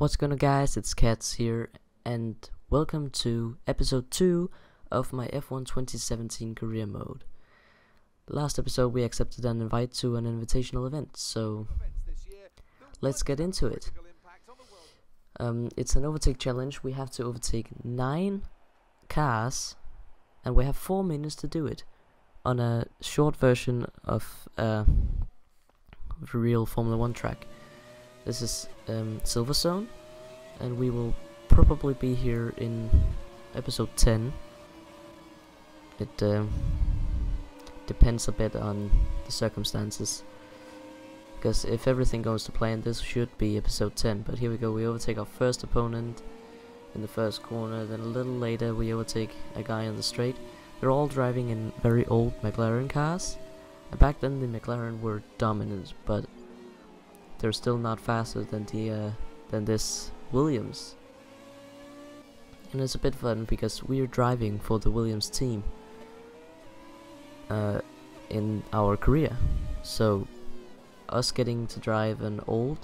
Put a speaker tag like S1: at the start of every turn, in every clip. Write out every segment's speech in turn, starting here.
S1: What's going on guys, it's CaTz here and welcome to episode 2 of my F1 2017 career mode. Last episode we accepted an invite to an invitational event, so let's get into it. Um, it's an overtake challenge, we have to overtake 9 cars and we have 4 minutes to do it on a short version of a real Formula 1 track. This is um, Silverstone, and we will probably be here in episode 10. It um, depends a bit on the circumstances. Because if everything goes to plan, this should be episode 10. But here we go, we overtake our first opponent in the first corner, then a little later we overtake a guy on the straight. They're all driving in very old McLaren cars. And back then the McLaren were dominant, but they're still not faster than the uh, than this Williams. And it's a bit fun because we're driving for the Williams team uh, in our career. So us getting to drive an old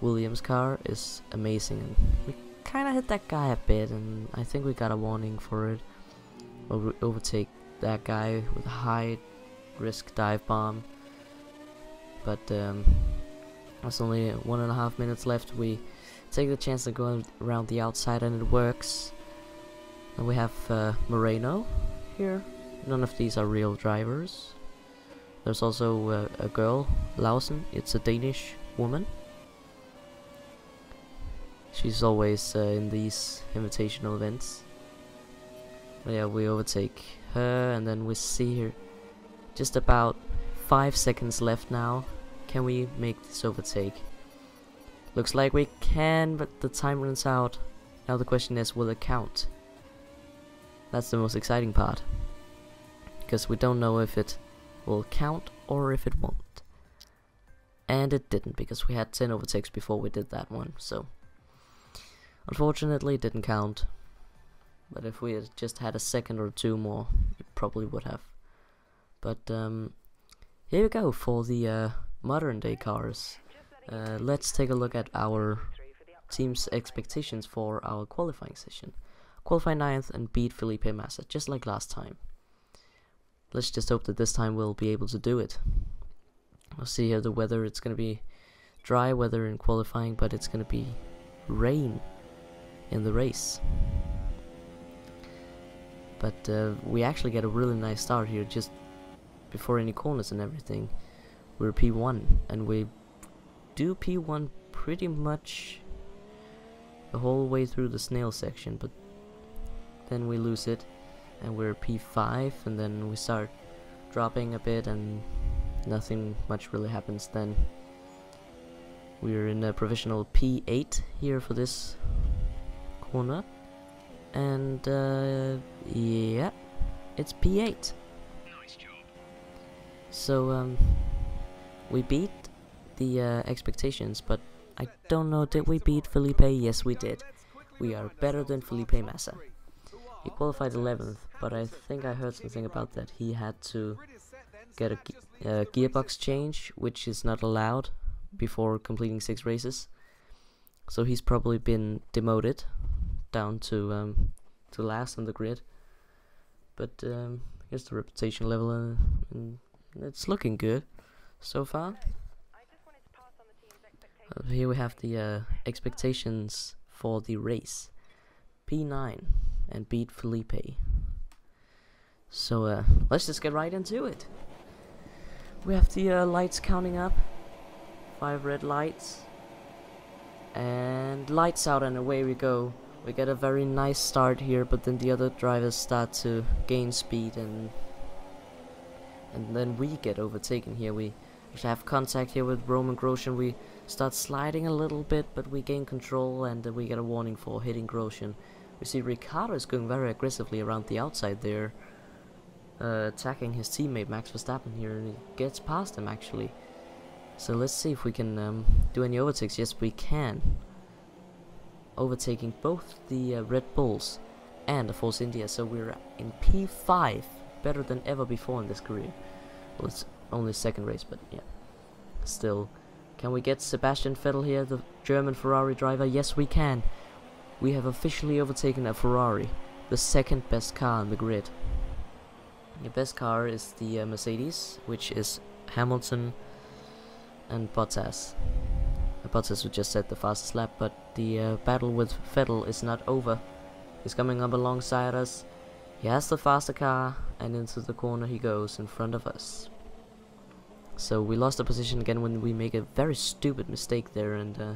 S1: Williams car is amazing. And we kind of hit that guy a bit, and I think we got a warning for it. We'll overtake that guy with a high risk dive bomb. But um, there's only one and a half minutes left. We take the chance to go around the outside and it works. And we have uh, Moreno here. None of these are real drivers. There's also uh, a girl, Lausen. It's a Danish woman. She's always uh, in these invitational events. But yeah, we overtake her and then we see her just about 5 seconds left now. Can we make this overtake? Looks like we can, but the time runs out. Now the question is, will it count? That's the most exciting part. Because we don't know if it will count or if it won't. And it didn't, because we had 10 overtakes before we did that one, so... Unfortunately, it didn't count. But if we had just had a second or two more, it probably would have. But, um... Here we go for the, uh, modern day cars. Uh, let's take a look at our team's expectations for our qualifying session. Qualify 9th and beat Felipe Massa, just like last time. Let's just hope that this time we'll be able to do it. We'll see here the weather, it's going to be dry weather in qualifying, but it's going to be rain in the race. But uh, we actually get a really nice start here, just before any corners and everything we're P1 and we do P1 pretty much the whole way through the snail section but then we lose it and we're P5 and then we start dropping a bit and nothing much really happens then. We're in a provisional P8 here for this corner and uh, yeah it's P8 nice so um we beat the uh, expectations, but I don't know, did we beat Felipe? Yes, we did. We are better than Felipe Massa. He qualified 11th, but I think I heard something about that. He had to get a uh, gearbox change, which is not allowed before completing six races. So he's probably been demoted down to um, to last on the grid. But um, here's the reputation level, uh, and it's looking good so far. Here we have the uh, expectations for the race. P9 and beat Felipe. So uh, let's just get right into it. We have the uh, lights counting up. Five red lights. And lights out and away we go. We get a very nice start here, but then the other drivers start to gain speed and and then we get overtaken here. We we have contact here with Romain Grosjean. We start sliding a little bit, but we gain control and uh, we get a warning for hitting Grosjean. We see Ricciardo is going very aggressively around the outside there, uh, attacking his teammate Max Verstappen here, and he gets past him actually. So let's see if we can um, do any overtakes. Yes, we can. Overtaking both the uh, Red Bulls and the Force India, so we're in P5, better than ever before in this career. It's only second race, but yeah, still Can we get Sebastian Vettel here, the German Ferrari driver? Yes, we can. We have officially overtaken a Ferrari, the second best car on the grid. The best car is the uh, Mercedes, which is Hamilton and Bottas. Uh, Bottas who just set the fastest lap, but the uh, battle with Vettel is not over. He's coming up alongside us. He has the faster car, and into the corner he goes in front of us. So we lost the position again when we make a very stupid mistake there, and uh,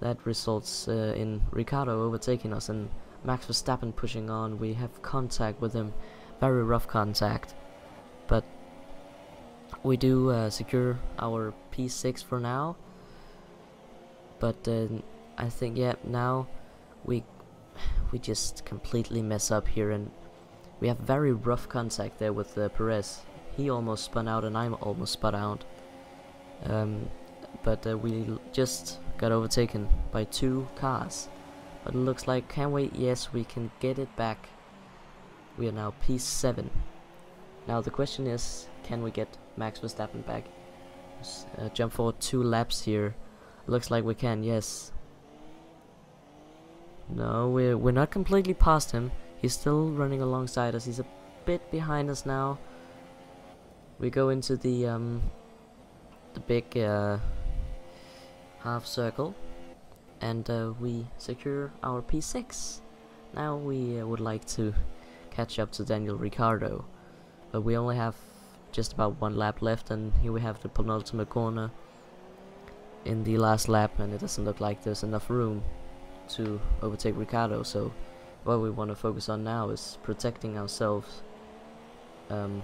S1: that results uh, in Ricciardo overtaking us and Max Verstappen pushing on. We have contact with him, very rough contact, but we do uh, secure our P6 for now. But uh, I think yeah now we we just completely mess up here and we have very rough contact there with uh, Perez. He almost spun out and I'm almost spun out. Um, but uh, we just got overtaken by two cars. But it looks like, can we? Yes, we can get it back. We are now P7. Now the question is, can we get Max Verstappen back? Uh, jump forward two laps here. Looks like we can, yes. No, we're, we're not completely past him. He's still running alongside us. He's a bit behind us now. We go into the um, the big uh, half circle and uh, we secure our P6. Now we uh, would like to catch up to Daniel Ricciardo, but we only have just about one lap left and here we have the penultimate corner in the last lap and it doesn't look like there's enough room to overtake Ricciardo so what we want to focus on now is protecting ourselves um,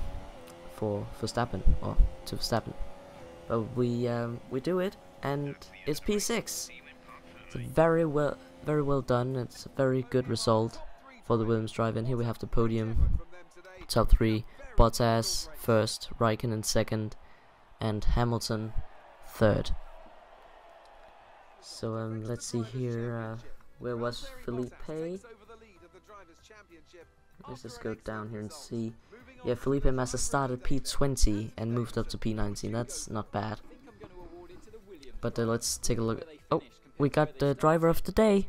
S1: for Verstappen or to Verstappen but we um, we do it and it's P6 it's very well, very well done. It's a very good result for the Williams drive. And here we have the podium, top three: Bottas first, Raikkonen second, and Hamilton third. So um, let's see here. Uh, where was Felipe? Let's just go down here and see. Yeah, Felipe Massa started P20 and moved up to P19. That's not bad. But uh, let's take a look. Oh, we got the driver of the day.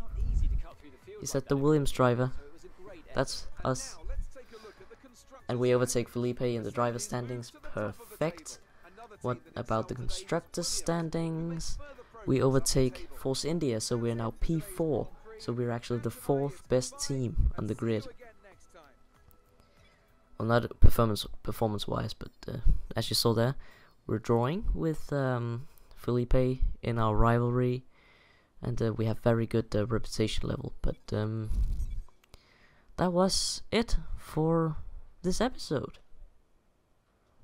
S1: Is that the Williams driver? That's us. And we overtake Felipe in the driver standings. Perfect. What about the constructor standings? We overtake Force India, so we're now P4. So we're actually the fourth best team on the grid. Well, not performance performance wise, but uh, as you saw there, we're drawing with um, Felipe in our rivalry and uh, we have very good uh, reputation level. But um, that was it for this episode.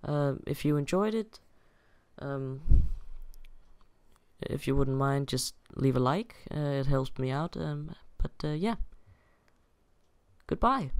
S1: Uh, if you enjoyed it, um, if you wouldn't mind, just leave a like. Uh, it helps me out. Um, but uh, yeah, goodbye.